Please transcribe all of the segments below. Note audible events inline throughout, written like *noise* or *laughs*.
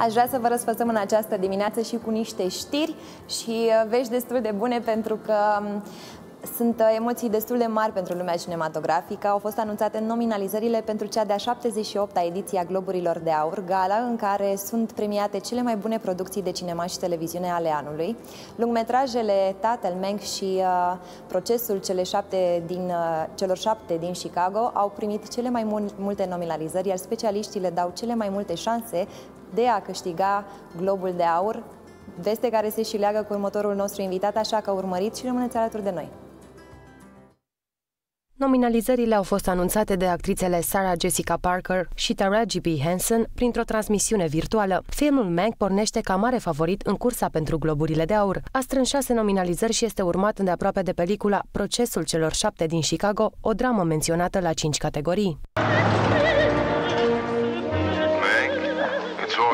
Aș vrea să vă răsfățăm în această dimineață și cu niște știri și uh, vești destul de bune pentru că um, sunt uh, emoții destul de mari pentru lumea cinematografică. Au fost anunțate nominalizările pentru cea de-a 78-a ediție a Globurilor de Aur, gala în care sunt premiate cele mai bune producții de cinema și televiziune ale anului. Lungmetrajele Tatăl Meng și uh, procesul cele șapte din, uh, celor șapte din Chicago au primit cele mai mul- multe nominalizări, iar specialiștii le dau cele mai multe șanse de a câștiga Globul de Aur, veste care se și leagă cu următorul nostru invitat, așa că urmăriți și rămâneți alături de noi. Nominalizările au fost anunțate de actrițele Sarah Jessica Parker și Taraji B. Henson printr-o transmisiune virtuală. Filmul Mank pornește ca mare favorit în cursa pentru Globurile de Aur. A strâns șase nominalizări și este urmat îndeaproape de pelicula Procesul celor șapte din Chicago, o dramă menționată la cinci categorii.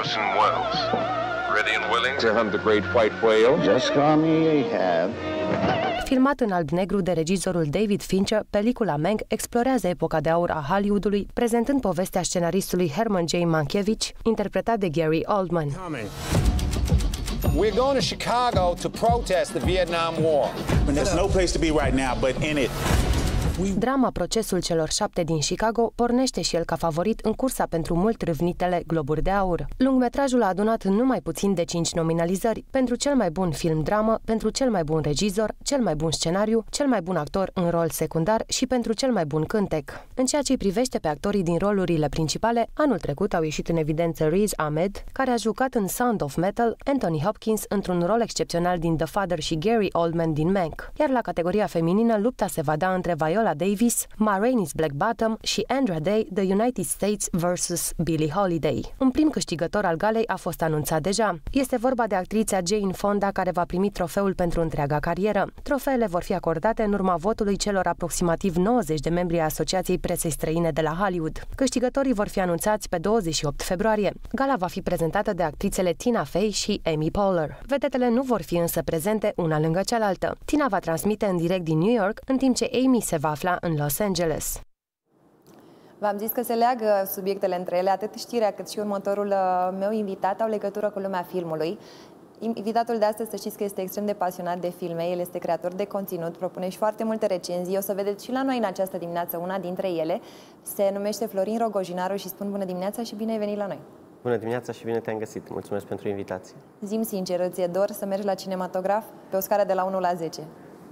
Orson Welles. Ready and willing? to hunt the great white whale. Just call me Ahab. Filmat în alb-negru de regizorul David Fincher, pelicula Mank explorează epoca de aur a Hollywoodului, prezentând povestea scenaristului Herman J. Mankiewicz, interpretat de Gary Oldman. coming. We're going to Chicago to protest the Vietnam War. And there's no place to be right now but in it. Drama Procesul celor șapte din Chicago pornește și el ca favorit în cursa pentru mult râvnitele Globuri de Aur. Lungmetrajul a adunat numai puțin de cinci nominalizări pentru cel mai bun film-dramă, pentru cel mai bun regizor, cel mai bun scenariu, cel mai bun actor în rol secundar și pentru cel mai bun cântec. În ceea ce îi privește pe actorii din rolurile principale, anul trecut au ieșit în evidență Riz Ahmed, care a jucat în Sound of Metal, Anthony Hopkins într-un rol excepțional din The Father și Gary Oldman din Mank. Iar la categoria feminină, lupta se va da între Viola Davis, Ma Rainey's Black Bottom și Andra Day, The United States vs. Billie Holiday. Un prim câștigător al galei a fost anunțat deja. Este vorba de actrița Jane Fonda, care va primi trofeul pentru întreaga carieră. Trofeele vor fi acordate în urma votului celor aproximativ 90 de membri ai Asociației Presei Străine de la Hollywood. Câștigătorii vor fi anunțați pe 28 februarie. Gala va fi prezentată de actrițele Tina Fey și Amy Poehler. Vedetele nu vor fi însă prezente una lângă cealaltă. Tina va transmite în direct din New York, în timp ce Amy se va afla în Los Angeles. V-am zis că se leagă subiectele între ele, atât știrea cât și următorul uh, meu invitat au legătură cu lumea filmului. Invitatul de astăzi, să știți că este extrem de pasionat de filme, el este creator de conținut, propune și foarte multe recenzii. O să vedeți și la noi în această dimineață una dintre ele. Se numește Florin Rogojinaru și spun bună dimineața și bine ai venit la noi. Bună dimineața și bine te-am găsit. Mulțumesc pentru invitație. Zim sincer, ți-e dor să mergi la cinematograf pe o scară de la 1 la 10?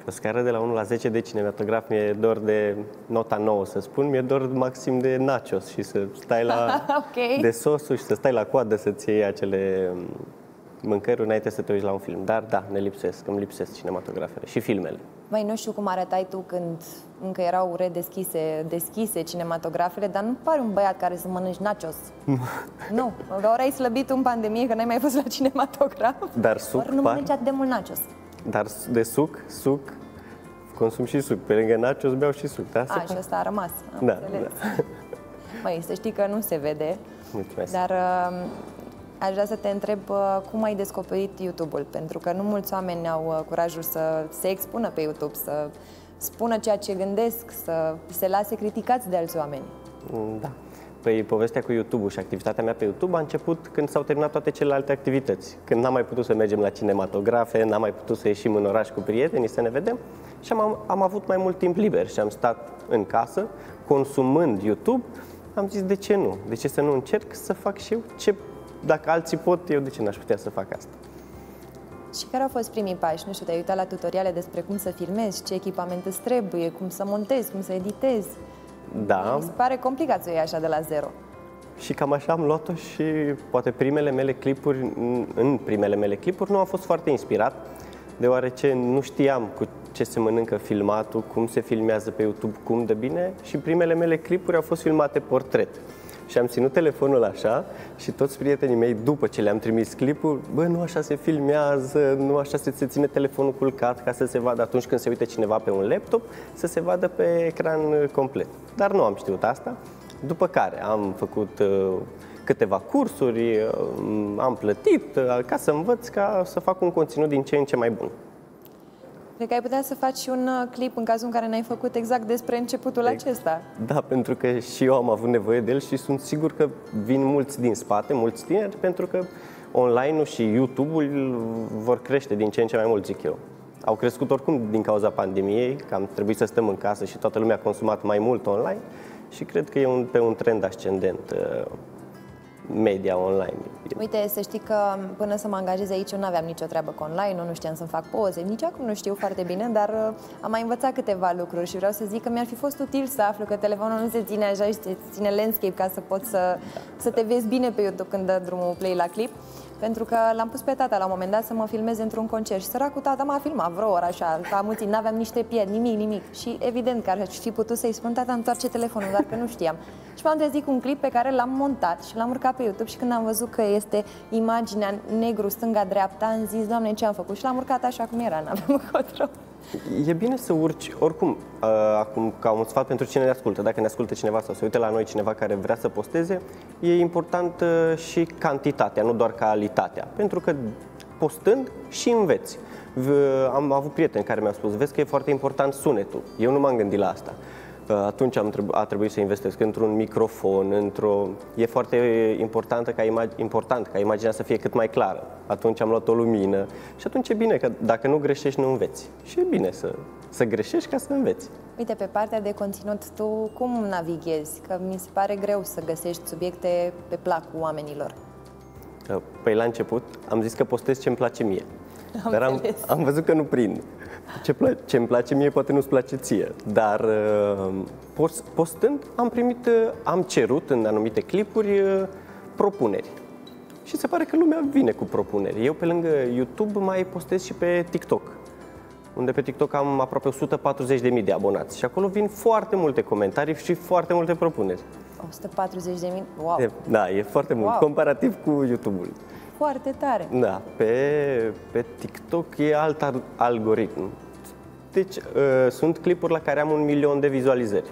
Pe o scară de la 1 la 10 de cinematograf mi-e dor de nota 9, să spun. Mi-e dor maxim de nachos și să stai la... *laughs* Ok. de sosul și să stai la coadă să-ți iei acele mm, mâncăruri înainte să te uiți la un film. Dar da, ne lipsesc, îmi lipsesc cinematografele și filmele. Mai nu știu cum arătai tu când încă erau redeschise deschise cinematografele, dar nu pare un băiat care să mănânci nachos. *laughs* nu, ori ai slăbit în pandemie că n-ai mai fost la cinematograf, Dar suc, ori nu pa- mănânci atât de mult nachos. Dar de suc, suc, consum și suc. Pe lângă nachos beau și suc. Da, A, și ăsta a rămas. Am Da, înțeles. *laughs* Măi, să știi că nu se vede, Mulțumesc. dar uh, aș vrea să te întreb uh, cum ai descoperit YouTube-ul, pentru că nu mulți oameni au uh, curajul să se expună pe YouTube, să spună ceea ce gândesc, să se lase criticați de alți oameni. Mm, Da. Păi povestea cu YouTube-ul și activitatea mea pe YouTube a început când s-au terminat toate celelalte activități. Când n-am mai putut să mergem la cinematografe, n-am mai putut să ieșim în oraș cu prietenii, să ne vedem și am, am avut mai mult timp liber și am stat în casă, consumând YouTube. Am zis, de ce nu? De ce să nu încerc să fac și eu ce... Dacă alții pot, eu de ce n-aș putea să fac asta? Și care au fost primii pași? Nu știu, te-ai uitat la tutoriale despre cum să filmezi, ce echipament îți trebuie, cum să montezi, cum să editezi. Da, Mi se pare complicat să o iei așa de la zero. Și cam așa am luat-o și poate primele mele clipuri, în primele mele clipuri, nu am fost foarte inspirat, deoarece nu știam cu ce se mănâncă filmatul, cum se filmează pe YouTube, cum de bine și primele mele clipuri au fost filmate portret. Și am ținut telefonul așa și toți prietenii mei, după ce le-am trimis clipul, bă, nu așa se filmează, nu așa se, se ține telefonul culcat ca să se vadă atunci când se uită cineva pe un laptop, să se vadă pe ecran uh, complet. Dar nu am știut asta. După care am făcut uh, câteva cursuri, uh, am plătit uh, ca să învăț ca să fac un conținut din ce în ce mai bun. Cred că ai putea să faci un uh, clip în cazul în care n-ai făcut exact despre începutul acesta. Da, pentru că și eu am avut nevoie de el și sunt sigur că vin mulți din spate, mulți tineri, pentru că online-ul și YouTube-ul vor crește din ce în ce mai mult, zic eu. Au crescut oricum din cauza pandemiei, că am trebuit să stăm în casă și toată lumea a consumat mai mult online și cred că e un, pe un trend ascendent uh, media online. Uite, să știi că până să mă angajez aici eu nu aveam nicio treabă cu online, nu știam să-mi fac poze, nici acum nu știu foarte bine, dar uh, am mai învățat câteva lucruri și vreau să zic că mi-ar fi fost util să aflu că telefonul nu se ține așa și se ține landscape ca să poți să, să te vezi bine pe YouTube când dă drumul play la clip. Pentru că l-am pus pe tata la un moment dat să mă filmeze într-un concert și săracul tata m-a filmat vreo oră așa, ca muții, n-aveam niște piedi, nimic, nimic. Și evident că ar fi putut să-i spun, tata, întoarce telefonul, dar că nu știam. Și m-am trezit cu un clip pe care l-am montat și l-am urcat pe YouTube și când am văzut că este imaginea negru, stânga-dreapta, am zis, Doamne, ce am făcut? Și l-am urcat așa cum era, n-aveam *laughs* încotro. E bine să urci, oricum, uh, acum ca un sfat pentru cine ne ascultă, dacă ne ascultă cineva sau se uită la noi cineva care vrea să posteze, e important uh, și cantitatea, nu doar calitatea, pentru că postând și înveți. V- Am avut prieteni care mi-au spus, vezi că e foarte important sunetul. Eu nu m-am gândit la asta. Uh, Atunci am trebu- a trebuit să investesc într-un microfon, într-o... E foarte importantă ca imag- important ca imaginea să fie cât mai clară. Atunci am luat o lumină și atunci e bine că dacă nu greșești, nu înveți. Și e bine să, să greșești ca să înveți. Uite, pe partea de conținut, tu cum navighezi? Că mi se pare greu să găsești subiecte pe placul oamenilor. Uh, Păi la început am zis că postez ce îmi place mie. Am Dar am, înțeles. am văzut că nu prind. Ce, pla- ce îmi place mie poate nu-ți place ție. Dar uh, post, postând am primit, uh, am cerut în anumite clipuri uh, propuneri. Și se pare că lumea vine cu propuneri. Eu pe lângă YouTube mai postez și pe TikTok. Unde pe TikTok am aproape 140.000 de abonați. Și acolo vin foarte multe comentarii și foarte multe propuneri. 140 de mii? Wow, E, da, e foarte mult, Wow. comparativ cu YouTube-ul. Foarte tare. Da, pe, pe TikTok e alt ar- algoritm. Deci, uh, sunt clipuri la care am un milion de vizualizări.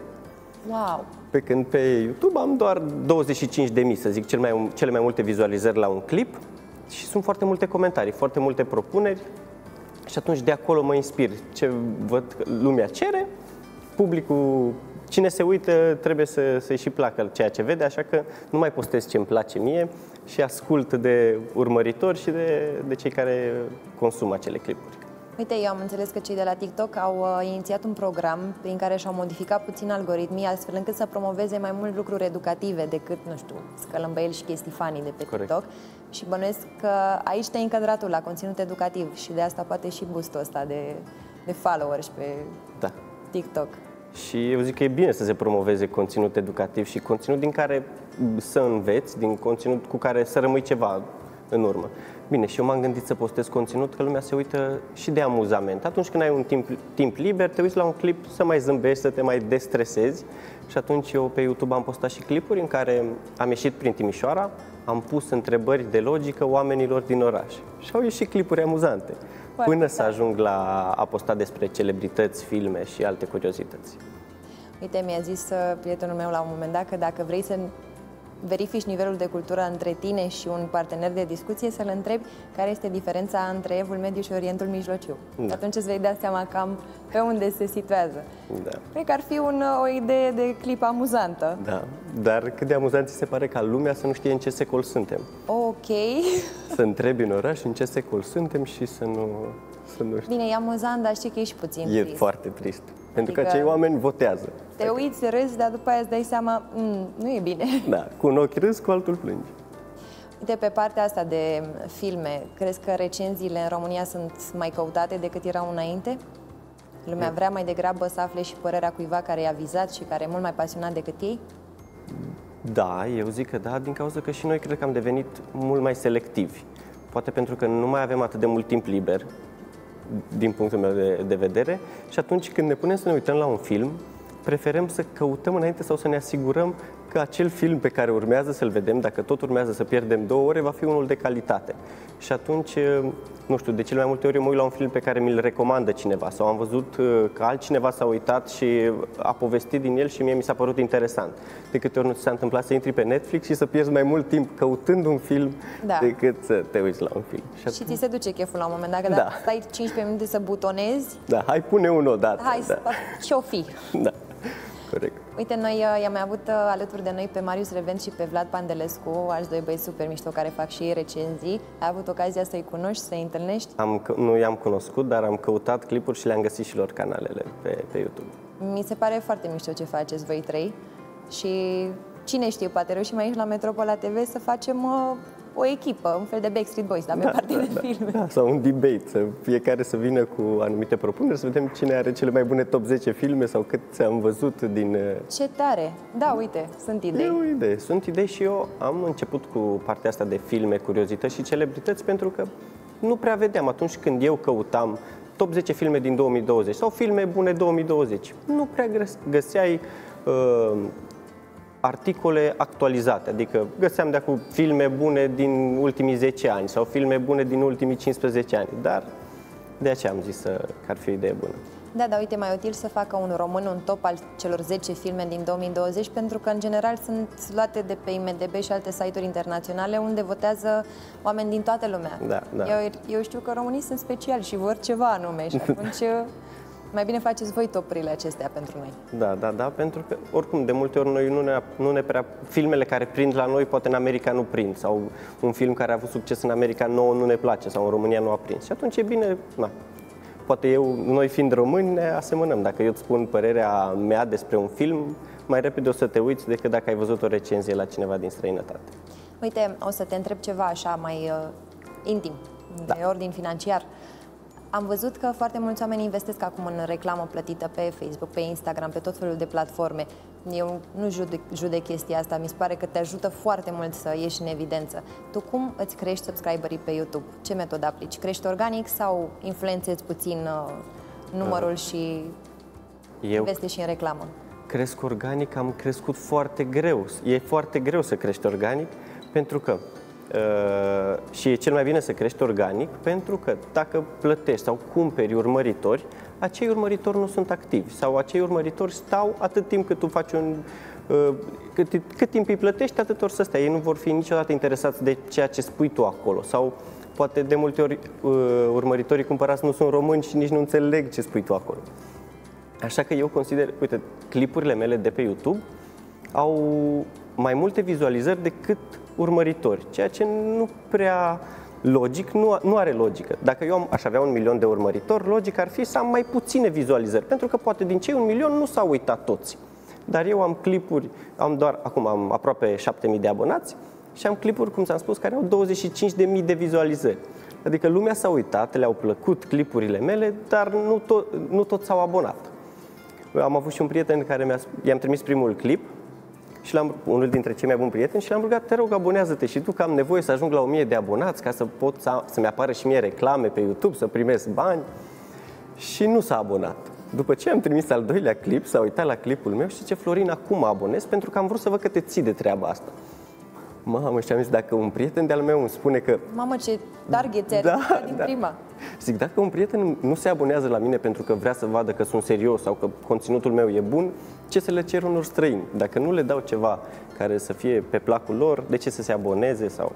Wow. Pe când pe YouTube am doar 25 de mii, să zic, cel mai, cele mai multe vizualizări la un clip și sunt foarte multe comentarii, foarte multe propuneri și atunci de acolo mă inspir. Ce văd că lumea cere, publicul, cine se uită trebuie să, să-i și placă ceea ce vede, așa că nu mai postez ce îmi place mie și ascult de urmăritori și de, de cei care consumă acele clipuri. Uite, eu am înțeles că cei de la TikTok au uh, inițiat un program prin care și-au modificat puțin algoritmii, astfel încât să promoveze mai mult lucruri educative decât, nu știu, scălămbăieli și chestii funny de pe Corect. TikTok. Și bănuiesc că aici te-ai încadrat tu la conținut educativ și de asta poate și boostul ăsta de, de followers pe Da. TikTok. Și eu zic că e bine să se promoveze conținut educativ și conținut din care să înveți, din conținut cu care să rămâi ceva în urmă. Bine, și eu m-am gândit să postez conținut că lumea se uită și de amuzament. Atunci când ai un timp, timp liber, te uiți la un clip să mai zâmbești, să te mai destresezi. Și atunci eu pe YouTube am postat și clipuri în care am ieșit prin Timișoara, am pus întrebări de logică oamenilor din oraș. Și au ieșit clipuri amuzante. Foarte Până să tare. ajung la a posta despre celebrități, filme și alte curiozități. Uite, mi-a zis uh, prietenul meu la un moment dat că dacă vrei să verifici nivelul de cultură între tine și un partener de discuție, să-l întrebi care este diferența între Evul Mediu și Orientul Mijlociu. Da. Atunci îți vei da seama cam pe unde se situează. Da. Cred că ar fi un, o idee de clip amuzantă. Da, dar cât de amuzant ți se pare ca lumea să nu știe în ce secol suntem. Ok. Să întrebi în oraș în ce secol suntem și să nu, să nu știi. Bine, e amuzant, dar știi că e și puțin E trist. foarte trist. Pentru că Adică- acei oameni votează. Te uiți, râzi, dar după aia îți dai seama, "Mm, nu e bine. *laughs* Da, cu un ochi râs, cu altul plângi. Uite, pe partea asta de filme, crezi că recenziile în România sunt mai căutate decât erau înainte? Lumea vrea mai degrabă să afle și părerea cuiva care i-a vizat și care e mult mai pasionat decât ei? Da, eu zic că da, din cauza că și noi cred că am devenit mult mai selectivi. Poate pentru că nu mai avem atât de mult timp liber, din punctul meu de, de vedere, și atunci când ne punem să ne uităm la un film, preferăm să căutăm înainte sau să ne asigurăm că acel film pe care urmează să-l vedem, dacă tot urmează să pierdem două ore, va fi unul de calitate. Și atunci, nu știu, de cele mai multe ori eu mă uit la un film pe care mi-l recomandă cineva sau am văzut uh, că altcineva s-a uitat și a povestit din el și mie mi s-a părut interesant. De câte ori nu ți s-a întâmplat să intri pe Netflix și să pierzi mai mult timp căutând un film Da. decât să te uiți la un film. Și Și atunci, ți se duce cheful la un moment dat, că Da. dacă stai 15 minute să butonezi, da, hai pune unul odată. hai, da. să ce-o fi? da, corect. Uite, noi uh, i-am mai avut uh, alături de noi pe Marius Revent și pe Vlad Pandelescu, alți doi băieți super mișto care fac și ei recenzii. Ai avut ocazia să-i cunoști, să-i întâlnești? Am, că- nu i-am cunoscut, dar am căutat clipuri și le-am găsit și lor canalele pe, pe YouTube. Mi se pare foarte mișto ce faceți voi trei și cine știe, poate reușim aici la Metropola TV să facem uh, o echipă, un fel de Backstreet Boys, dar pe partea de filme. Da, sau un debate, să fiecare să vină cu anumite propuneri, să vedem cine are cele mai bune top 10 filme sau cât am văzut din... uh, Ce tare! Da, uite, sunt E idei. o idee. Sunt idei și eu am început cu partea asta de filme, curiozități și celebrități pentru că nu prea vedeam atunci când eu căutam top 10 filme din 2020 sau filme bune 2020. Nu prea găs- găseai uh, articole actualizate, adică găseam de acum filme bune din ultimii 10 ani sau filme bune din ultimii 15 ani, dar de aceea am zis să, că ar fi o idee bună. Da, dar uite, mai util să facă un român un top al celor 10 filme din 2020, pentru că, în general, sunt luate de pe IMDB și alte site-uri internaționale unde votează oameni din toată lumea. Da, da. Eu, eu știu că românii sunt speciali și vor ceva anume și atunci *laughs* mai bine faceți voi topurile acestea pentru noi. Da, da, da, pentru că oricum de multe ori noi nu ne, nu ne prea... Filmele care prind la noi poate în America nu prind sau un film care a avut succes în America nouă nu ne place sau în România nu a prins. Și atunci e bine, na, poate eu, noi fiind români, ne asemănăm. Dacă eu îți spun părerea mea despre un film, mai repede o să te uiți decât dacă ai văzut o recenzie la cineva din străinătate. Uite, o să te întreb ceva așa mai uh, intim, Da. de ordin financiar. Am văzut că foarte mulți oameni investesc acum în reclamă plătită pe Facebook, pe Instagram, pe tot felul de platforme. Eu nu judec, judec chestia asta, mi se pare că te ajută foarte mult să ieși în evidență. Tu cum îți crești subscriberii pe YouTube? Ce metodă aplici? Crești organic sau influențezi puțin uh, numărul și Eu investești și în reclamă? cresc organic, am crescut foarte greu. E foarte greu să crești organic pentru că uh, și e cel mai bine să crești organic pentru că dacă plătești sau cumperi urmăritori, acei urmăritori nu sunt activi sau acei urmăritori stau atât timp cât tu faci un uh, cât, cât timp îi plătești, atât ori să stea. Ei nu vor fi niciodată interesați de ceea ce spui tu acolo sau poate de multe ori uh, urmăritorii cumpărați nu sunt români și nici nu înțeleg ce spui tu acolo. Așa că eu consider, uite, clipurile mele de pe YouTube au mai multe vizualizări decât urmăritori, ceea ce nu prea logic, nu, nu are logică. Dacă eu am, aș avea un milion de urmăritori, logic ar fi să am mai puține vizualizări, pentru că poate din cei un milion nu s-au uitat toți. Dar eu am clipuri, am doar, acum am aproape 7000 de abonați și am clipuri, cum ți-am spus, care au 25.000 de vizualizări. Adică lumea s-a uitat, le-au plăcut clipurile mele, dar nu, to- nu toți s-au abonat. Am avut și un prieten care mi-a, i-am trimis primul clip și l-am, unul dintre cei mai buni prieteni și l-am rugat, te rog, abonează-te și tu că am nevoie să ajung la 1000 de abonați ca să pot să, să-mi apară și mie reclame pe YouTube, să primesc bani. Și nu s-a abonat. După ce am trimis al doilea clip, s-a uitat la clipul meu și ce Florin, acum mă abonez pentru că am vrut să văd că te ții de treaba asta. Mamă, și am zis, dacă un prieten de-al meu îmi spune că Mamă, ce target ți-ai Da, ridicat din da. prima! Zic, dacă un prieten nu se abonează la mine pentru că vrea să vadă că sunt serios sau că conținutul meu e bun, ce să le cer unor străini? Dacă nu le dau ceva care să fie pe placul lor, de ce să se aboneze sau...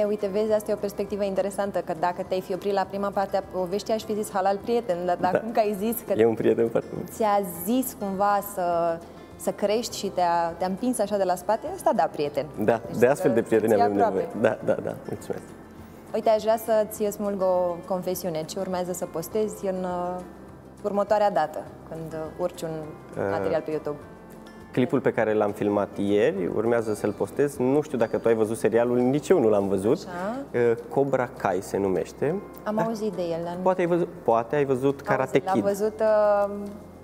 E, uite, vezi, asta e o perspectivă interesantă, că dacă te-ai fi oprit la prima parte a poveștii, aș fi zis halal prieten, dar Da. acum că ai zis că E un prieten foarte bun. ți-a zis cumva să, să crești și te-a, te-a împins așa de la spate, asta da, prieten. Da, Deci de astfel să- de prieteni să-ți avem aproape. nevoie. Da, da, da, mulțumesc. Uite, aș vrea să-ți smulg o confesiune. Ce urmează să postezi în uh, următoarea dată, când uh, urci un material pe YouTube? Clipul pe care l-am filmat ieri, urmează să-l postez. Nu știu dacă tu ai văzut serialul, nici eu nu l-am văzut. Așa. Uh, Cobra Kai se numește. Am auzit de el, dar nu Poate ai văzut, poate ai văzut am Karate auzit. L-am Kid. văzut uh,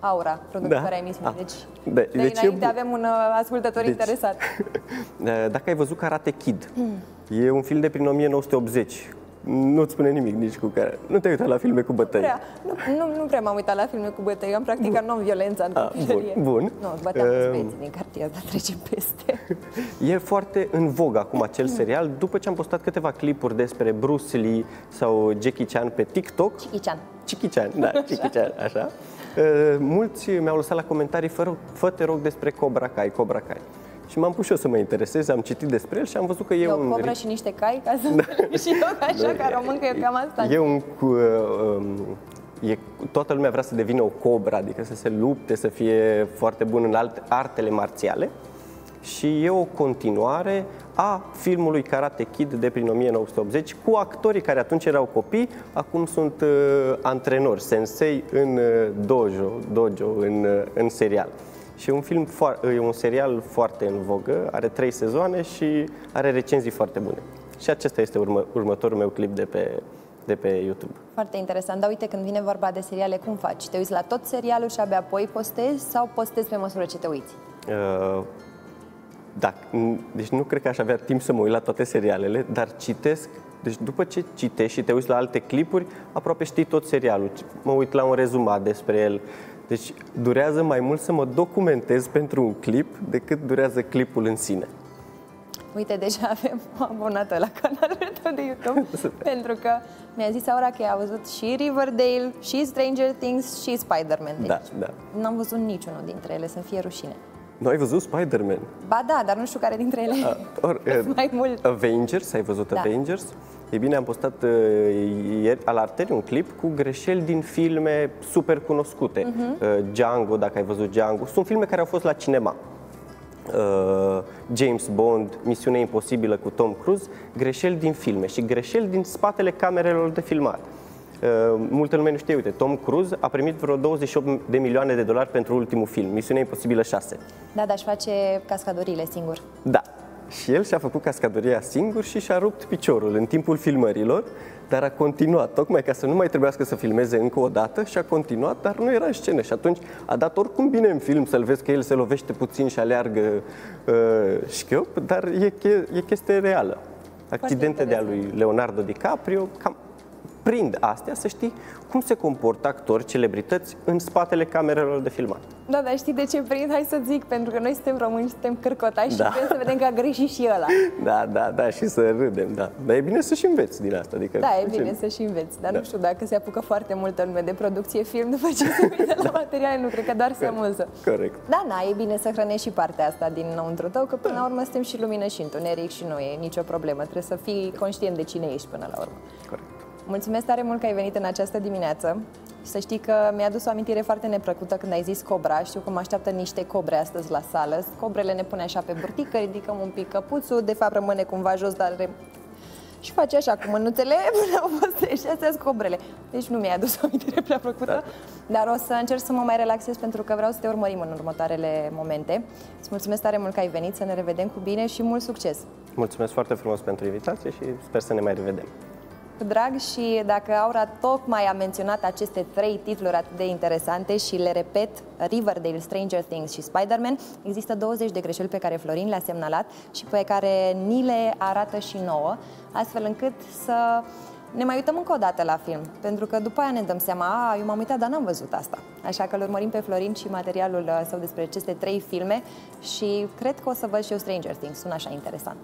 Aura, producătoarea Da. emisiunii. Ah. Deci, Da, de deci e înainte bun. avem un uh, ascultător Deci- interesat. *laughs* Dacă ai văzut Karate Kid, e un film de prin 1980 nu-ți spune nimic nici cu care. Nu te uita la filme cu bătăi. Prea, nu, nu, nu prea m-am uitat la filme cu bătăi, eu am practicat non-violența în Ah, bun, copilărie. bun. Nu, băteam uh, Ehm. băieții din cartier, dar trecem peste. *laughs* E foarte în vogă acum acel serial, după ce am postat câteva clipuri despre Bruce Lee sau Jackie Chan pe TikTok. Ichan. Jackie Chan, da, *laughs* Jackie Chan, așa. Uh, mulți mi-au lăsat la comentarii, fă, fă te rog despre Cobra Kai, Cobra Kai. Și m-am pus și eu să mă interesez, am citit despre el și am văzut că e E o un... cobră și niște cai, ca să *laughs* da. și eu, așa, ca româncă, eu cam asta. E un... cu- uh, um, E, toată lumea vrea să devină o cobra, adică să se lupte, să fie foarte bun în alte, artele marțiale. Și e o continuare a filmului Karate Kid de prin 1980 cu actorii care atunci erau copii, acum sunt uh, antrenori, sensei în uh, dojo, dojo în, uh, în serial. Și e un film foar- e un serial foarte în vogă, are trei sezoane și are recenzii foarte bune. Și acesta este urmă, următorul meu clip de pe, de pe YouTube. Foarte interesant, dar uite, când vine vorba de seriale, cum faci? Te uiți la tot serialul și abia apoi postezi sau postezi pe măsură ce te uiți? Uh, da, n- deci nu cred că aș avea timp să mă uit la toate serialele, dar citesc, deci după ce citești și te uiți la alte clipuri, aproape știi tot serialul. Mă uit la un rezumat despre el. Deci durează mai mult să mă documentez pentru un clip decât durează clipul în sine. Uite, deja avem o abonată la canalul tău de YouTube, *laughs* pentru că mi-a zis Aura că a văzut și Riverdale, și Stranger Things, și Spider-Man. Deci Da, da. n-am văzut niciunul dintre ele, să-mi fie rușine. Nu ai văzut Spider-Man? Ba da, dar nu știu care dintre ele. Or, *laughs* uh, mai mult. Avengers, ai văzut Da. Avengers? E bine, am postat uh, ieri al arterii un clip cu greșeli din filme super cunoscute. Mhm. Uh, Django, dacă ai văzut Django. Sunt filme care au fost la cinema. Uh, James Bond, Misiune Imposibilă cu Tom Cruise, greșeli din filme și greșeli din spatele camerelor de filmare. Uh, multă lume nu știe, uite, Tom Cruise a primit vreo 28 de milioane de dolari pentru ultimul film, Misiune Imposibilă 6. Da, dar își face cascadorile singur. Da. Și el și-a făcut cascadoria singur și și-a rupt piciorul în timpul filmărilor, dar a continuat, tocmai ca să nu mai trebuiască să filmeze încă o dată și a continuat, dar nu era în scenă. Și atunci a dat oricum bine în film să-l vezi că el se lovește puțin și aleargă uh, șchiop, dar e, che- e chestie reală. Accidente de a lui Leonardo DiCaprio, cam prind astea să știi cum se comportă actori, celebrități în spatele camerelor de filmat. Da, dar știi de ce prind? Hai să zic, pentru că noi suntem români, suntem cârcotași Da. și vrem să vedem că a greșit și ăla. *laughs* Da, da, da, și să râdem, da. Dar e bine să și înveți din asta. Adică, Da, e ce- bine să și înveți, dar Da. nu știu dacă se apucă foarte multă lume de producție film după ce se uită la *laughs* materiale, nu cred că doar se amuză. Corect. Da, na, e bine să hrănești și partea asta din înăuntru tău, că până la urmă suntem și lumină și întuneric și nu e nicio problemă. Trebuie să fii conștient de cine ești până la urmă. Corect. Mulțumesc tare mult că ai venit în această dimineață. Și să știi că mi-a dus o amintire foarte neplăcută când ai zis cobra. Știu că mă așteaptă niște cobre astăzi la sală. Cobrele ne pune așa pe burtică, ridicăm un pic căpuțul, de fapt rămâne cumva jos, dar re... și face așa cu mânuțele *laughs* până au fost și astea sunt cobrele. Deci nu mi-a adus o amintire prea plăcută, dar o să încerc să mă mai relaxez pentru că vreau să te urmărim în următoarele momente. Îți mulțumesc tare mult că ai venit, să ne revedem cu bine și mult succes! Mulțumesc foarte frumos pentru invitație și sper să ne mai revedem. Cu drag și dacă Aura tocmai a menționat aceste trei titluri atât de interesante și le repet, Riverdale, Stranger Things și Spider-Man, există 20 de greșeli pe care Florin le-a semnalat și pe care ni le arată și nouă, astfel încât să ne mai uităm încă o dată la film, pentru că după aia ne dăm seama, a, eu m-am uitat, dar n-am văzut asta. Așa că îl urmărim pe Florin și materialul uh, său despre aceste trei filme și cred că o să văd și eu Stranger Things, sună așa interesant.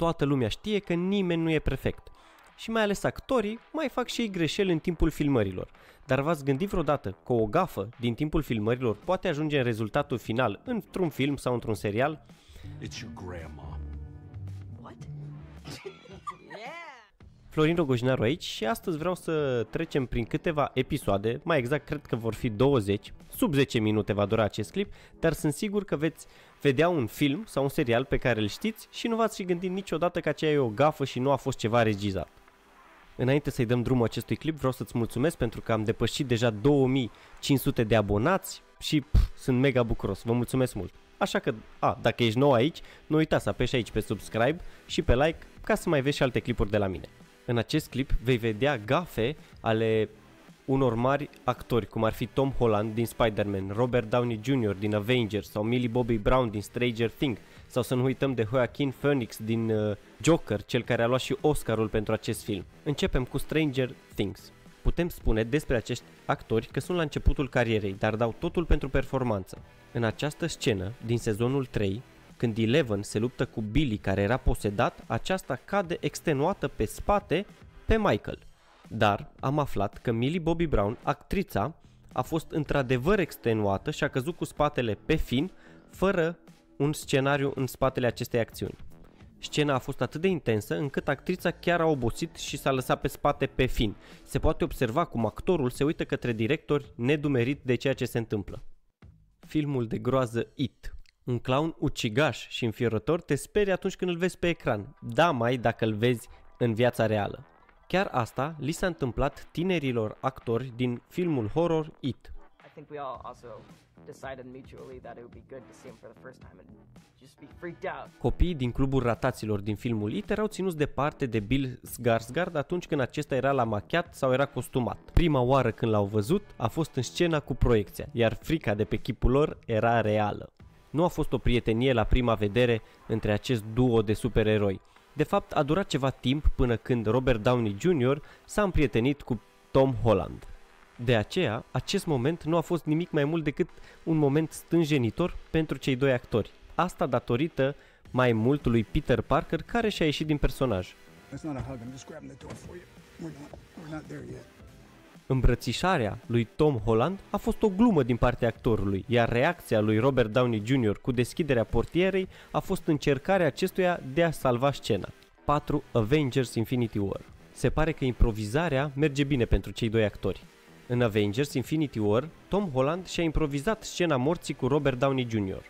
Toată lumea știe că nimeni nu e perfect. Și mai ales actorii mai fac și ei greșeli în timpul filmărilor. Dar v-ați gândit vreodată că o gafă din timpul filmărilor poate ajunge în rezultatul final într-un film sau într-un serial? It's your grandma. Florin Rogojinaru aici și astăzi vreau să trecem prin câteva episoade, mai exact cred că vor fi 20, sub 10 minute va dura acest clip, dar sunt sigur că veți vedea un film sau un serial pe care îl știți și nu v-ați fi gândit niciodată că aceea e o gafă și nu a fost ceva regizat. Înainte să-i dăm drumul acestui clip, vreau să-ți mulțumesc pentru că am depășit deja 2500 de abonați și pf, sunt mega bucuros. Vă mulțumesc mult. Așa că, a, dacă ești nou aici, nu uita să apeși aici pe subscribe și pe like ca să mai vezi și alte clipuri de la mine. În acest clip vei vedea gafe ale unor mari actori, cum ar fi Tom Holland din Spider-Man, Robert Downey Jr. din Avengers sau Millie Bobby Brown din Stranger Things, sau să nu uităm de Joaquin Phoenix din uh, Joker, cel care a luat și Oscarul pentru acest film. Începem cu Stranger Things. Putem spune despre acești actori că sunt la începutul carierei, dar dau totul pentru performanță. În această scenă, din sezonul 3, când Eleven se luptă cu Billy care era posedat, aceasta cade extenuată pe spate pe Michael. Dar am aflat că Millie Bobby Brown, actrița, a fost într-adevăr extenuată și a căzut cu spatele pe fin, fără un scenariu în spatele acestei acțiuni. Scena a fost atât de intensă încât actrița chiar a obosit și s-a lăsat pe spate pe fin. Se poate observa cum actorul se uită către directori nedumerit de ceea ce se întâmplă. Filmul de groază It. Un clown ucigaș și înfiorător te sperie atunci când îl vezi pe ecran. Da, mai dacă îl vezi în viața reală. Chiar asta li s-a întâmplat tinerilor actori din filmul horror It. I think we all also decided mutually that it would be good to see him for the first time and just be freaked out. Copiii din clubul rataților din filmul It erau ținuți departe de Bill Skarsgård atunci când acesta era la machiat sau era costumat. Prima oară când l-au văzut a fost în scena cu proiecția, iar frica de pe chipul lor era reală. Nu a fost o prietenie la prima vedere între acest duo de supereroi. De fapt, a durat ceva timp până când Robert Downey Jr. s-a împrietenit cu Tom Holland. De aceea, acest moment nu a fost nimic mai mult decât un moment stânjenitor pentru cei doi actori. Asta datorită mai mult lui Peter Parker care și-a ieșit din personaj. It's not a hug, I'm just grabbing the door for you. We're not, we're not there yet. Îmbrățișarea lui Tom Holland a fost o glumă din partea actorului, iar reacția lui Robert Downey Jr. cu deschiderea portierei a fost încercarea acestuia de a salva scena. 4. Avengers Infinity War Se pare că improvizarea merge bine pentru cei doi actori. În Avengers Infinity War, Tom Holland și-a improvizat scena morții cu Robert Downey Jr.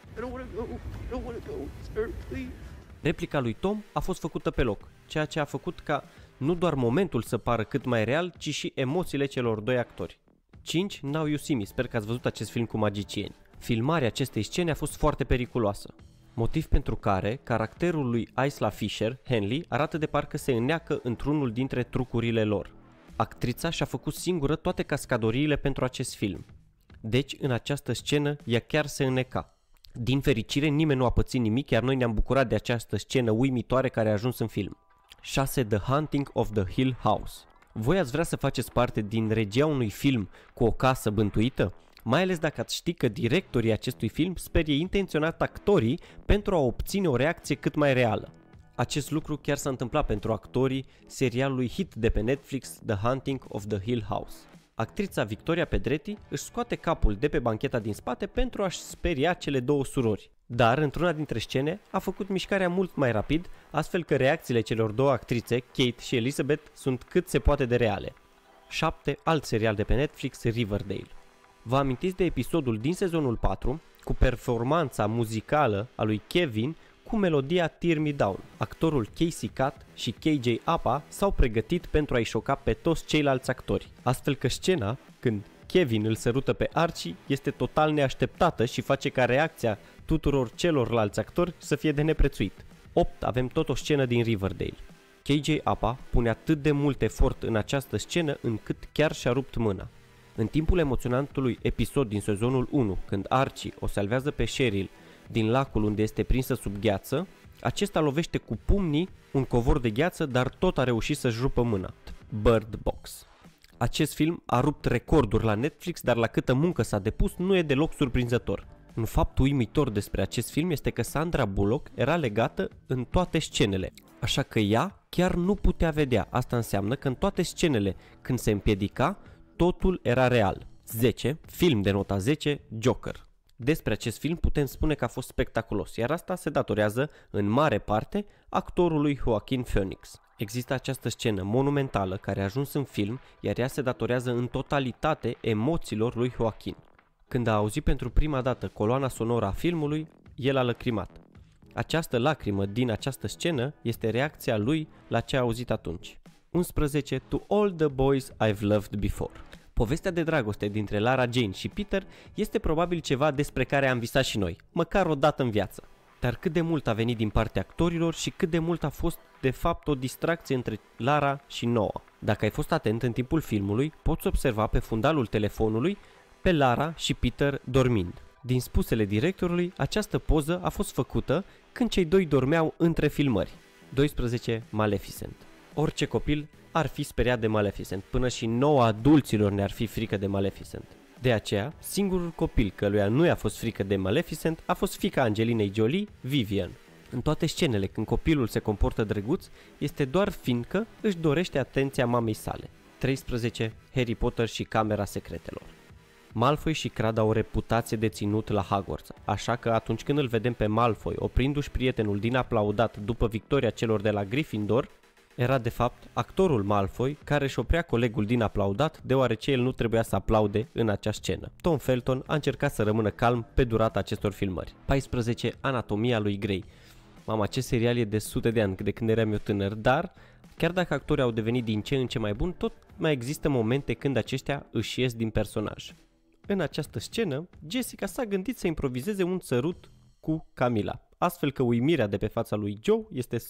Replica lui Tom a fost făcută pe loc, ceea ce a făcut ca nu doar momentul să pară cât mai real, ci și emoțiile celor doi actori. 5. Now You See Me. Sper că ați văzut acest film cu magicieni. Filmarea acestei scene a fost foarte periculoasă. Motiv pentru care caracterul lui Isla Fisher, Henley, arată de parcă se înneacă într-unul dintre trucurile lor. Actrița și-a făcut singură toate cascadoriile pentru acest film. Deci, în această scenă, ea chiar se înneca. Din fericire, nimeni nu a pățit nimic, iar noi ne-am bucurat de această scenă uimitoare care a ajuns în film. 6. The Hunting of the Hill House Voi ați vrea să faceți parte din regia unui film cu o casă bântuită? Mai ales dacă ați ști că directorii acestui film sperie intenționat actorii pentru a obține o reacție cât mai reală. Acest lucru chiar s-a întâmplat pentru actorii serialului hit de pe Netflix The Hunting of the Hill House. Actrița Victoria Pedretti își scoate capul de pe bancheta din spate pentru a-și speria cele două surori. Dar, într-una dintre scene, a făcut mișcarea mult mai rapid, astfel că reacțiile celor două actrițe, Kate și Elizabeth, sunt cât se poate de reale. 7. Alt serial de pe Netflix, Riverdale. Vă amintiți de episodul din sezonul 4 cu performanța muzicală a lui Kevin cu melodia Tear Me Down. Actorul Casey Cat și KJ Apa s-au pregătit pentru a-i șoca pe toți ceilalți actori, astfel că scena, când Kevin îl sărută pe Archie, este total neașteptată și face ca reacția tuturor celorlalți actori să fie de neprețuit. 8. Avem tot o scenă din Riverdale. KJ Apa pune atât de mult efort în această scenă încât chiar și-a rupt mâna. În timpul emoționantului episod din sezonul 1, când Archie o salvează pe Cheryl din lacul unde este prinsă sub gheață, acesta lovește cu pumnii un covor de gheață, dar tot a reușit să-și rupă mâna. Bird Box. Acest film a rupt recorduri la Netflix, dar la câtă muncă s-a depus nu e deloc surprinzător. Un fapt uimitor despre acest film este că Sandra Bullock era legată în toate scenele, așa că ea chiar nu putea vedea. Asta înseamnă că în toate scenele, când se împiedica, totul era real. 10. Film de nota 10, Joker. Despre acest film putem spune că a fost spectaculos, iar asta se datorează, în mare parte, actorului Joaquin Phoenix. Există această scenă monumentală care a ajuns în film, iar ea se datorează în totalitate emoțiilor lui Joaquin. Când a auzit pentru prima dată coloana sonoră a filmului, el a lăcrimat. Această lacrimă din această scenă este reacția lui la ce a auzit atunci. 11. To all the boys I've loved before. Povestea de dragoste dintre Lara Jane și Peter este probabil ceva despre care am visat și noi, măcar o dată în viață. dar cât de mult a venit din partea actorilor și cât de mult a fost de fapt o distracție între Lara și Noah. Dacă ai fost atent în timpul filmului, poți observa pe fundalul telefonului pe Lara și Peter dormind. Din spusele directorului, această poză a fost făcută când cei doi dormeau între filmări. 12. Maleficent Orice copil ar fi speriat de Maleficent, până și nouă adulților ne-ar fi frică de Maleficent. De aceea, singurul copil căluia nu i-a fost frică de Maleficent a fost fica Angelinei Jolie, Vivian. În toate scenele când copilul se comportă drăguț, este doar fiindcă își dorește atenția mamei sale. 13. Harry Potter și Camera Secretelor Malfoy și Crad au o reputație de ținut la Hogwarts, așa că atunci când îl vedem pe Malfoy oprindu-și prietenul din aplaudat după victoria celor de la Gryffindor, era de fapt actorul Malfoy care își oprea colegul din aplaudat deoarece el nu trebuia să aplaude în acea scenă. Tom Felton a încercat să rămână calm pe durata acestor filmări. 14. Anatomia lui Grey Mama, ce serial e de sute de ani de când eram eu tânăr, dar chiar dacă actorii au devenit din ce în ce mai buni, tot mai există momente când aceștia își ies din personaj. În această scenă, Jessica s-a gândit să improvizeze un sărut cu Camila, astfel că uimirea de pe fața lui Joe este 100%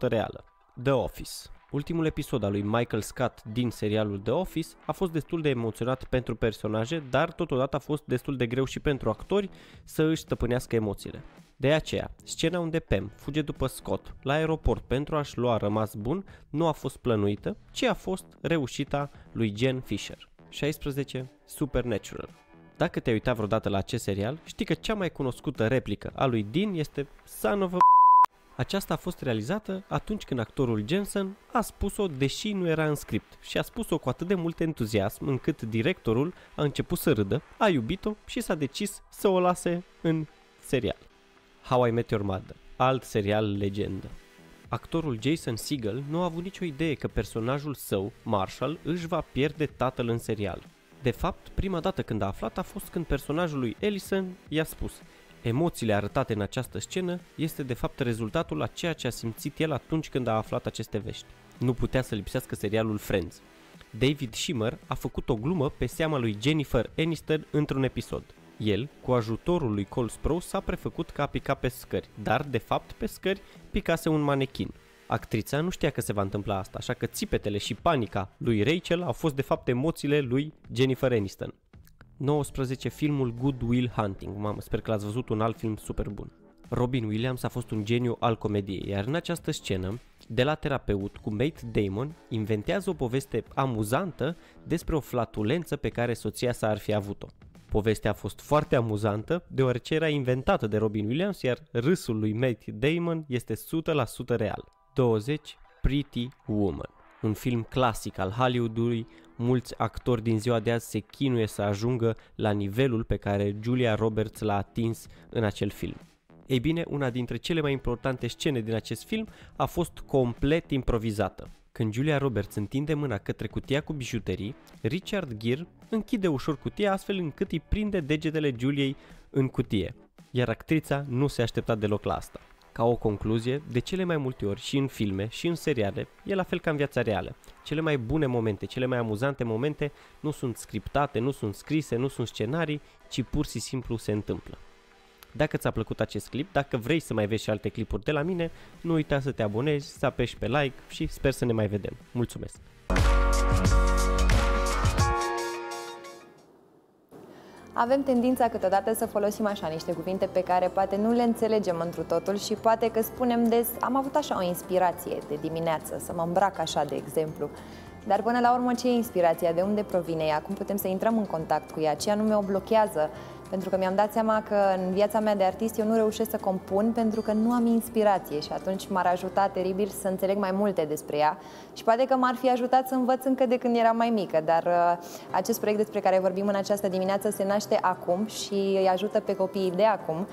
reală. The Office Ultimul episod al lui Michael Scott din serialul The Office a fost destul de emoționat pentru personaje, dar totodată a fost destul de greu și pentru actori să își stăpânească emoțiile. De aceea, scena unde Pam fuge după Scott la aeroport pentru a-și lua rămas bun nu a fost plănuită, ci a fost reușita lui Jen Fisher. 16. Supernatural Dacă te-ai uitat vreodată la acest serial, știi că cea mai cunoscută replică a lui Dean este Son of a aceasta a fost realizată atunci când actorul Jensen a spus-o deși nu era în script și a spus-o cu atât de mult entuziasm încât directorul a început să râdă, a iubit-o și s-a decis să o lase în serial. How I Met Your Mother, alt serial legendă. Actorul Jason Segel nu a avut nicio idee că personajul său, Marshall, își va pierde tatăl în serial. De fapt, prima dată când a aflat a fost când personajul lui Ellison i-a spus Emoțiile arătate în această scenă este de fapt rezultatul a ceea ce a simțit el atunci când a aflat aceste vești. Nu putea să lipsească serialul Friends. David Schimmer a făcut o glumă pe seama lui Jennifer Aniston într-un episod. El, cu ajutorul lui Cole Sprouse, s-a prefăcut că a picat pe scări, dar de fapt pe scări picase un manechin. Actrița nu știa că se va întâmpla asta, așa că țipetele și panica lui Rachel au fost de fapt emoțiile lui Jennifer Aniston. 19. Filmul Good Will Hunting. Mamă, sper că l-ați văzut, un alt film super bun. Robin Williams a fost un geniu al comediei, iar în această scenă, de la terapeut cu Mate Damon, inventează o poveste amuzantă despre o flatulență pe care soția sa ar fi avut-o. Povestea a fost foarte amuzantă, deoarece era inventată de Robin Williams, iar râsul lui Mate Damon este 100% real. 20. Pretty Woman un film clasic al Hollywoodului, mulți actori din ziua de azi se chinuie să ajungă la nivelul pe care Julia Roberts l-a atins în acel film. Ei bine, una dintre cele mai importante scene din acest film a fost complet improvizată. Când Julia Roberts întinde mâna către cutia cu bijuterii, Richard Gere închide ușor cutia astfel încât îi prinde degetele Juliei în cutie, iar actrița nu se aștepta deloc la asta. Ca o concluzie, de cele mai multe ori și în filme și în seriale, e la fel ca în viața reală. Cele mai bune momente, cele mai amuzante momente nu sunt scriptate, nu sunt scrise, nu sunt scenarii, ci pur și simplu se întâmplă. Dacă ți-a plăcut acest clip, dacă vrei să mai vezi și alte clipuri de la mine, nu uita să te abonezi, să apeși pe like și sper să ne mai vedem. Mulțumesc! avem tendința câteodată să folosim așa niște cuvinte pe care poate nu le înțelegem întru totul și poate că spunem des, am avut așa o inspirație de dimineață, să mă îmbrac așa, de exemplu. Dar până la urmă, ce e inspirația? De unde provine ea? Cum putem să intrăm în contact cu ea? Ce anume o blochează? Pentru că mi-am dat seama că în viața mea de artist eu nu reușesc să compun pentru că nu am inspirație și atunci m-ar ajuta teribil să înțeleg mai multe despre ea și poate că m-ar fi ajutat să învăț încă de când eram mai mică, dar uh, acest proiect despre care vorbim în această dimineață se naște acum și îi ajută pe copiii de acum.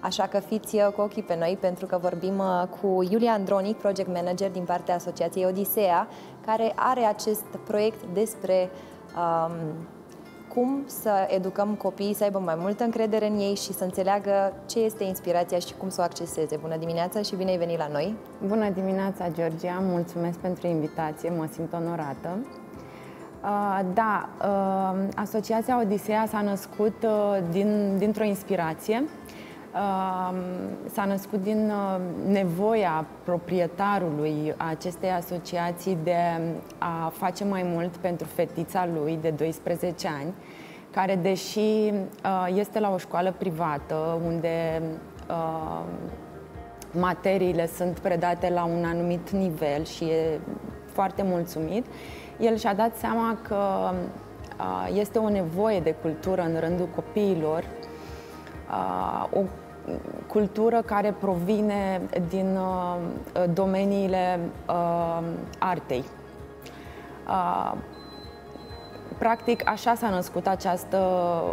Așa că fiți uh, cu ochii pe noi pentru că vorbim uh, cu Iulia Andronic, project manager din partea Asociației Odisea, care are acest proiect despre um, cum să educăm copiii să aibă mai multă încredere în ei și să înțeleagă ce este inspirația și cum să o acceseze. Bună dimineața și bine ai venit la noi! Bună dimineața, Georgia! Mulțumesc pentru invitație, mă simt onorată. Uh, da, uh, Asociația Odiseea s-a născut uh, din, dintr-o inspirație s-a născut din uh, nevoia proprietarului acestei asociații de a face mai mult pentru fetița lui de 12 ani, care, deși uh, este la o școală privată, unde uh, materiile sunt predate la un anumit nivel și e foarte mulțumit, el și-a dat seama că este o nevoie de cultură în rândul copiilor, o cultură care provine din uh, domeniile uh, artei. Uh, practic, așa s-a născut această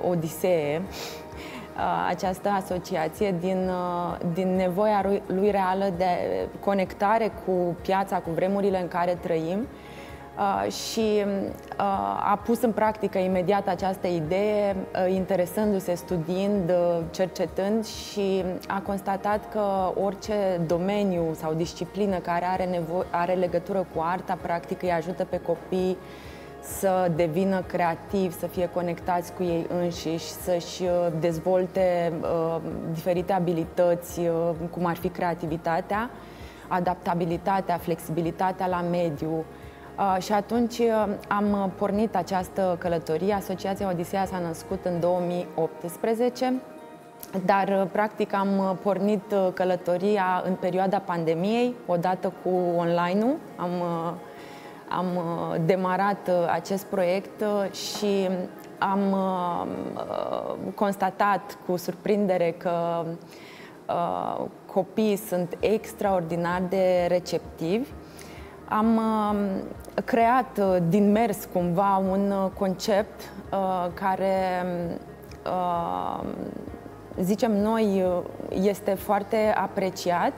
odisee, această asociație din, din nevoia lui reală de conectare cu piața, cu vremurile în care trăim Uh, și uh, a pus în practică imediat această idee, uh, interesându-se, studiind, cercetând și a constatat că orice domeniu sau disciplină care are, nevo- are legătură cu arta, practic îi ajută pe copii să devină creativi, să fie conectați cu ei înșiși, să-și dezvolte uh, diferite abilități, uh, cum ar fi creativitatea, adaptabilitatea, flexibilitatea la mediu, Uh, și atunci uh, am pornit această călătorie. Asociația Odiseea s-a născut în 2018, dar uh, practic am pornit călătoria în perioada pandemiei, odată cu online-ul. Am, am demarat acest proiect și am constatat cu surprindere că copiii sunt extraordinar de receptivi am uh, creat uh, din mers cumva un uh, concept uh, care, uh, zicem noi, uh, este foarte apreciat.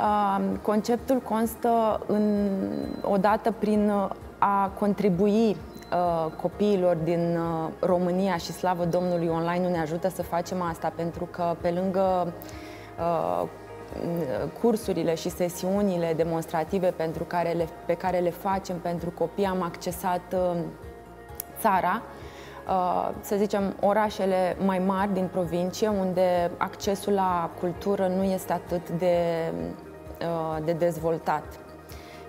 Uh, conceptul constă în, odată prin a contribui uh, copiilor din uh, România și slavă Domnului online ne ajută să facem asta pentru că pe lângă uh, cursurile și sesiunile demonstrative pentru care le, pe care le facem pentru copii am accesat uh, țara, uh, să zicem, orașele mai mari din provincie, unde accesul la cultură nu este atât de, uh, de dezvoltat.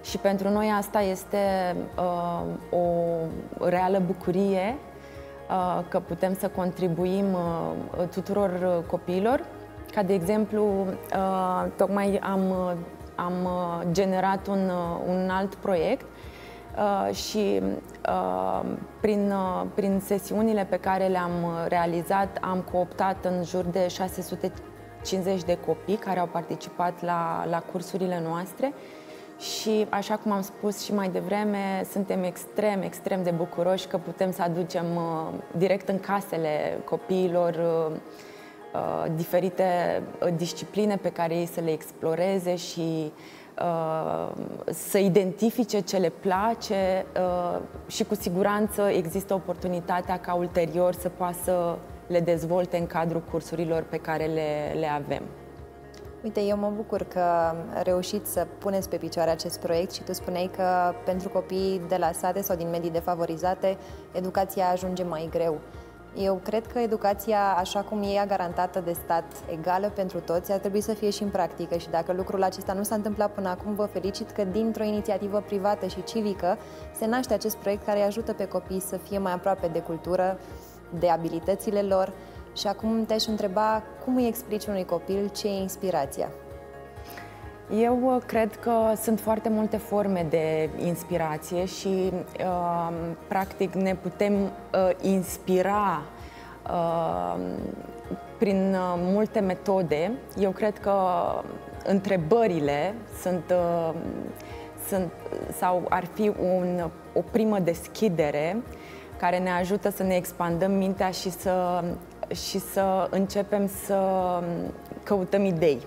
Și pentru noi asta este o reală bucurie că putem să contribuim tuturor copiilor ca de exemplu, uh, tocmai am, am generat un, un alt proiect uh, și uh, prin, prin sesiunile pe care le-am realizat am cooptat în jur de 650 de copii care au participat la, la cursurile noastre. Și, așa cum am spus și mai devreme, suntem extrem, extrem de bucuroși că putem să aducem direct în casele copiilor Uh, diferite uh, discipline pe care ei să le exploreze și uh, să identifice ce le place și cu siguranță există oportunitatea ca ulterior să poată să le dezvolte în cadrul cursurilor pe care le, le avem. Uite, eu mă bucur că reușiți să puneți pe picioare acest proiect și tu spuneai că pentru copii de la sate sau din medii defavorizate, educația ajunge mai greu. Eu cred că educația, așa cum e garantată de stat, egală pentru toți, ar trebui să fie și în practică și dacă lucrul acesta nu s-a întâmplat până acum, vă felicit că dintr-o inițiativă privată și civică se naște acest proiect care ajută pe copii să fie mai aproape de cultură, de abilitățile lor și acum te-aș întreba cum îi explici unui copil ce e inspirația? Eu uh, cred că sunt foarte multe forme de inspirație și, uh, practic, ne putem uh, inspira uh, prin uh, multe metode. Eu cred că întrebările sunt, uh, sunt sau ar fi un, o primă deschidere care ne ajută să ne expandăm mintea și să, și să începem să căutăm idei.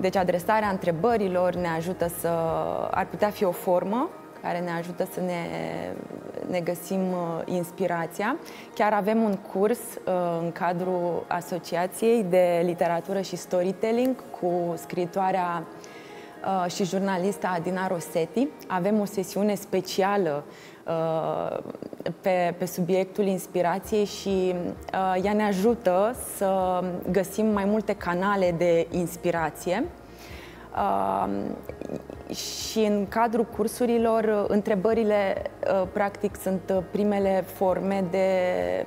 Deci adresarea întrebărilor ne ajută să... ar putea fi o formă care ne ajută să ne, ne găsim uh, inspirația. Chiar avem un curs uh, în cadrul Asociației de Literatură și Storytelling cu scritoarea uh, și jurnalista Adina Rosetti. Avem o sesiune specială pe, pe subiectul inspirației și uh, ea ne ajută să găsim mai multe canale de inspirație. Uh, și în cadrul cursurilor, întrebările uh, practic sunt uh, primele forme de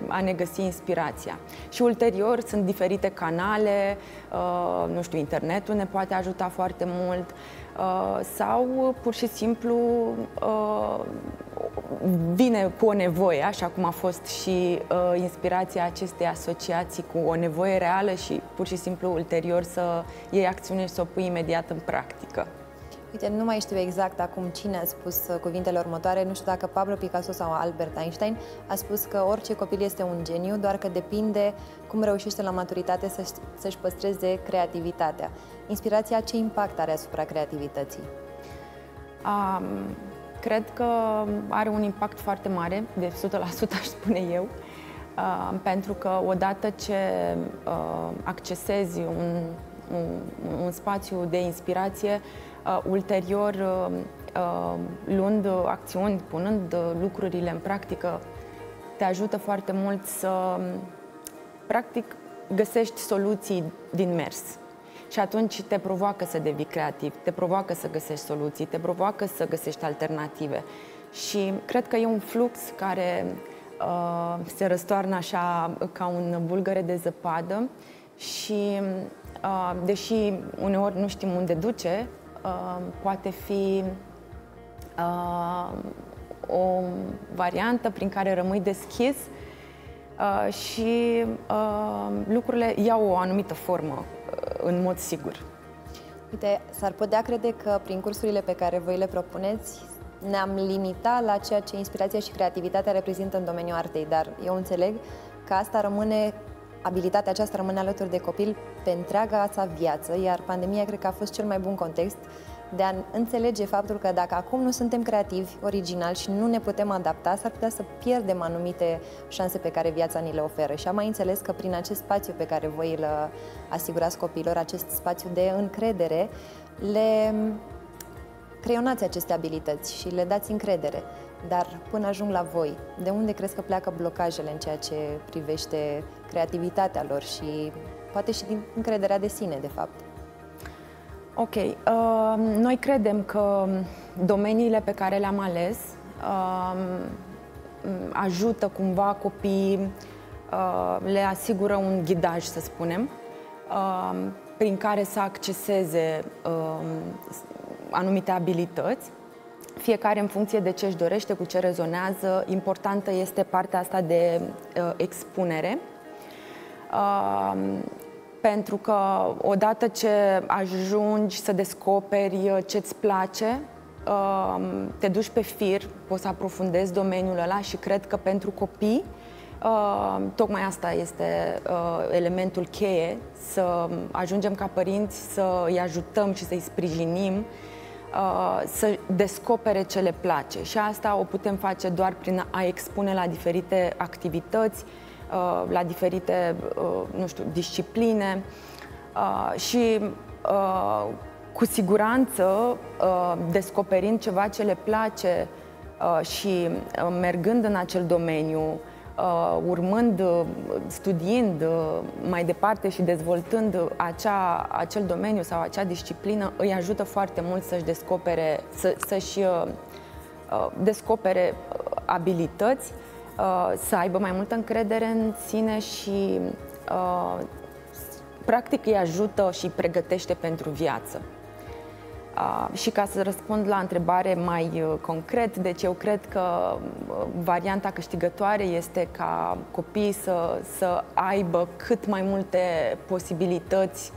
a ne găsi inspirația. Și ulterior sunt diferite canale, uh, nu știu, internetul ne poate ajuta foarte mult, Uh, sau pur și simplu uh, vine cu o nevoie, așa cum a fost și uh, inspirația acestei asociații cu o nevoie reală și pur și simplu ulterior să iei acțiune și să o pui imediat în practică. Uite, nu mai știu exact acum cine a spus uh, cuvintele următoare, nu știu dacă Pablo Picasso sau Albert Einstein a spus că orice copil este un geniu, doar că depinde cum reușește la maturitate să-și, să păstreze creativitatea. Inspirația ce impact are asupra creativității? Um, cred că are un impact foarte mare, de 100% aș spune eu, uh, pentru că odată ce uh, accesezi un, un, un spațiu de inspirație, Uh, ulterior, uh, uh, luând acțiuni, punând lucrurile în practică, te ajută foarte mult să, practic, găsești soluții din mers. Și atunci te provoacă să devii creativ, te provoacă să găsești soluții, te provoacă să găsești alternative. Și cred că e un flux care uh, se răstoarnă așa ca un bulgăre de zăpadă și uh, deși uneori nu știm unde duce, uh, poate fi uh, o variantă prin care rămâi deschis uh, și uh, lucrurile iau o anumită formă uh, în mod sigur. Uite, s-ar putea crede că prin cursurile pe care voi le propuneți ne-am limitat la ceea ce inspirația și creativitatea reprezintă în domeniul artei, dar eu înțeleg că asta rămâne abilitatea aceasta rămâne alături de copil pe întreaga sa viață, iar pandemia cred că a fost cel mai bun context de a înțelege faptul că dacă acum nu suntem creativi, originali și nu ne putem adapta, s-ar putea să pierdem anumite șanse pe care viața ni le oferă. Și am mai înțeles că prin acest spațiu pe care voi îl asigurați copilor, acest spațiu de încredere, le creionați aceste abilități și le dați încredere. Dar până ajung la voi, de unde crezi că pleacă blocajele în ceea ce privește creativitatea lor și poate și din încrederea de sine, de fapt? Ok. Uh, noi credem că domeniile pe care le-am ales uh, ajută cumva copiii, uh, le asigură un ghidaj, să spunem, uh, prin care să acceseze uh, anumite abilități fiecare în funcție de ce își dorește, cu ce rezonează. Importantă este partea asta de uh, expunere. Uh, pentru că odată ce ajungi să descoperi uh, ce-ți place, uh, te duci pe fir, poți să aprofundezi domeniul ăla și cred că pentru copii Uh, tocmai asta este uh, elementul cheie, să ajungem ca părinți să îi ajutăm și să îi sprijinim Uh, să descopere ce le place. Și asta o putem face doar prin a expune la diferite activități, uh, la diferite, uh, nu știu, discipline. Și cu siguranță, descoperind ceva ce le place și mergând în acel domeniu, uh, urmând, uh, studiind uh, mai departe și dezvoltând acea, acel domeniu sau acea disciplină, îi ajută foarte mult să-și descopere, să, să-și uh, uh descopere uh, abilități, uh, să aibă mai multă încredere în sine și uh, practic îi ajută și îi pregătește pentru viață. Uh, și ca să răspund la întrebare mai uh, concret, deci eu cred că uh, varianta câștigătoare este ca copiii să, să aibă cât mai multe posibilități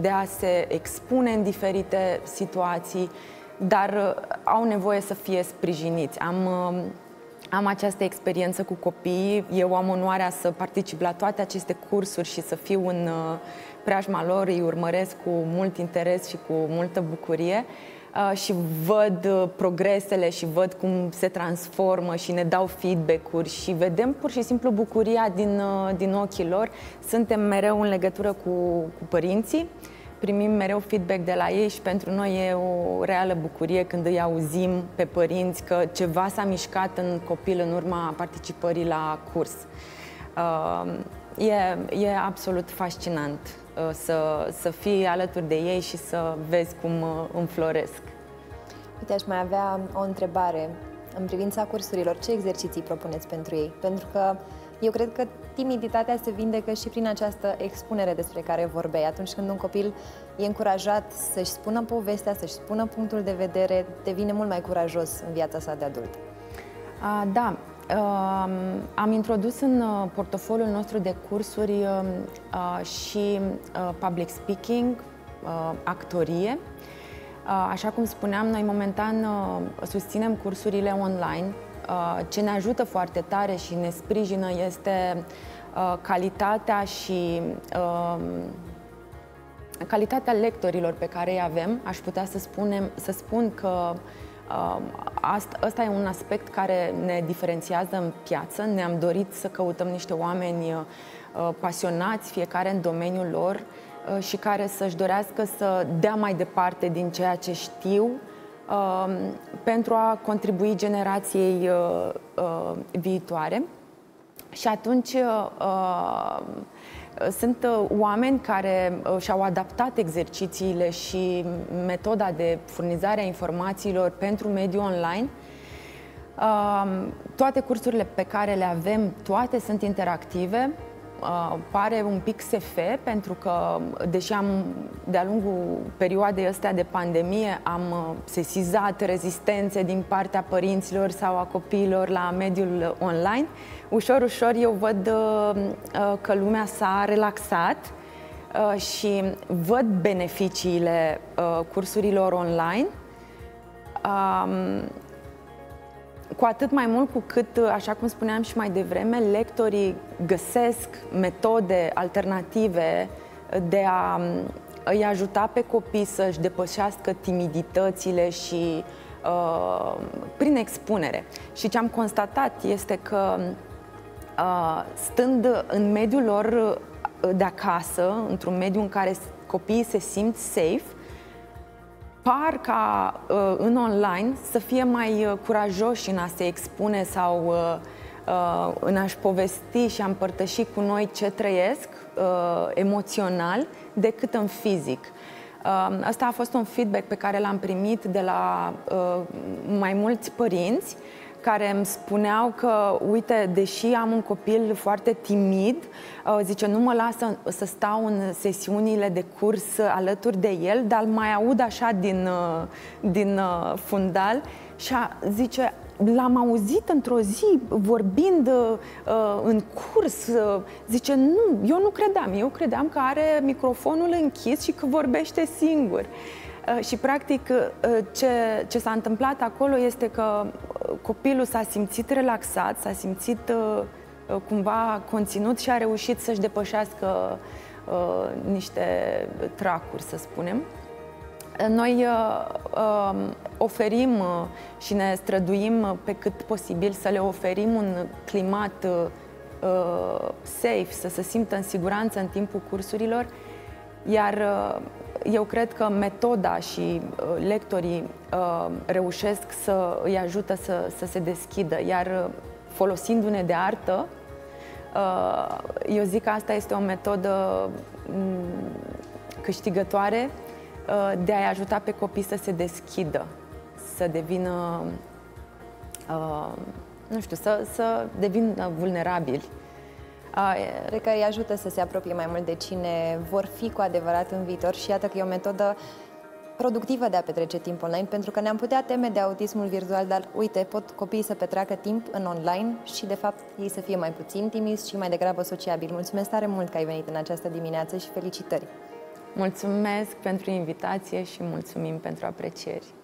de a se expune în diferite situații, dar au nevoie să fie sprijiniți. Am, am această experiență cu copiii, eu am onoarea să particip la toate aceste cursuri și să fiu în preajma lor, îi urmăresc cu mult interes și cu multă bucurie. Uh, și văd uh, progresele și văd cum se transformă și ne dau feedback-uri și vedem pur și simplu bucuria din, uh, din ochii lor. Suntem mereu în legătură cu, cu părinții primim mereu feedback de la ei și pentru noi e o reală bucurie când îi auzim pe părinți că ceva s-a mișcat în copil în urma participării la curs. Uh, e, e absolut fascinant uh, să, să fii alături de ei și să vezi cum uh, înfloresc. Uite, aș mai avea o întrebare în privința cursurilor. Ce exerciții propuneți pentru ei? Pentru că eu cred că timiditatea se vindecă și prin această expunere despre care vorbeai. Atunci când un copil e încurajat să-și spună povestea, să-și spună punctul de vedere, devine mult mai curajos în viața sa de adult. Uh, da, uh, am introdus în uh, portofoliul nostru de cursuri uh, uh, și uh, public speaking, uh, actorie. Uh, așa cum spuneam, noi momentan uh, susținem cursurile online Uh, ce ne ajută foarte tare și ne sprijină este uh, calitatea și um, calitatea lectorilor pe care îi avem. Aș putea să, spunem, să spun că um, Asta, asta e un aspect care ne diferențiază în piață. Ne-am dorit să căutăm niște oameni uh, pasionați, fiecare în domeniul lor, și care să-și dorească să dea mai departe din ceea ce știu Um, pentru a contribui generației uh, uh, viitoare. Și atunci uh, sunt oameni care și-au adaptat exercițiile și metoda de furnizare a informațiilor pentru mediul online. Um, toate cursurile pe care le avem, toate sunt interactive, uh, pare un pic SF, pentru că, deși am, de-a lungul perioadei astea de pandemie, am uh, sesizat rezistențe din partea părinților sau a copiilor la mediul online, ușor, ușor eu văd uh, uh, că lumea s-a relaxat uh, și văd beneficiile uh, cursurilor online. Uh, cu atât mai mult cu cât, așa cum spuneam și mai devreme, lectorii găsesc metode alternative de a îi ajuta pe copii să-și depășească timiditățile și uh, prin expunere. Și ce am constatat este că uh, stând în mediul lor uh, de acasă, într-un mediu în care copiii se simt safe, par ca uh, în online să fie mai uh, curajoși în a se expune sau uh, uh, în a-și povesti și a împărtăși cu noi ce trăiesc uh, emoțional decât în fizic. Uh, asta a fost un feedback pe care l-am primit de la uh, mai mulți părinți care îmi spuneau că, uite, deși am un copil foarte timid, uh, zice, nu mă lasă să stau în sesiunile de curs alături de el, dar mai aud așa din, uh, din uh, fundal și a, zice, l-am auzit într-o zi vorbind uh, în curs, uh, zice, nu, eu nu credeam, eu credeam că are microfonul închis și că vorbește singur. Uh, și, practic, uh, ce, ce s-a întâmplat acolo este că uh, copilul s-a simțit relaxat, s-a simțit cumva conținut și a reușit să-și depășească niște tracuri, să spunem. Noi uh, oferim uh, și ne străduim pe cât posibil să le oferim un climat uh, safe, să se simtă în siguranță în timpul cursurilor, iar uh, eu cred că metoda și uh, lectorii uh, reușesc să îi ajută să, să se deschidă, iar uh, folosindu-ne de artă, uh, eu zic că asta este o metodă um, câștigătoare uh, de a-i ajuta pe copii să se deschidă, să devină, uh, nu știu, să, să devină vulnerabili. Cred că îi ajută să se apropie mai mult de cine vor fi cu adevărat în viitor și iată că e o metodă productivă de a petrece timp online, pentru că ne-am putea teme de autismul virtual, dar uite, pot copiii să petreacă timp în online și, de fapt, ei să fie mai puțin timizi și mai degrabă sociabili. Mulțumesc tare mult că ai venit în această dimineață și felicitări! Mulțumesc pentru invitație și mulțumim pentru aprecieri!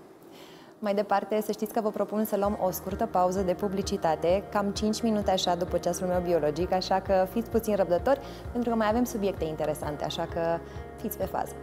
Mai departe, să știți că vă propun să luăm o scurtă pauză de publicitate, cam 5 minute așa după ceasul meu biologic, așa că fiți puțin răbdători, pentru că mai avem subiecte interesante, așa că fiți pe fază.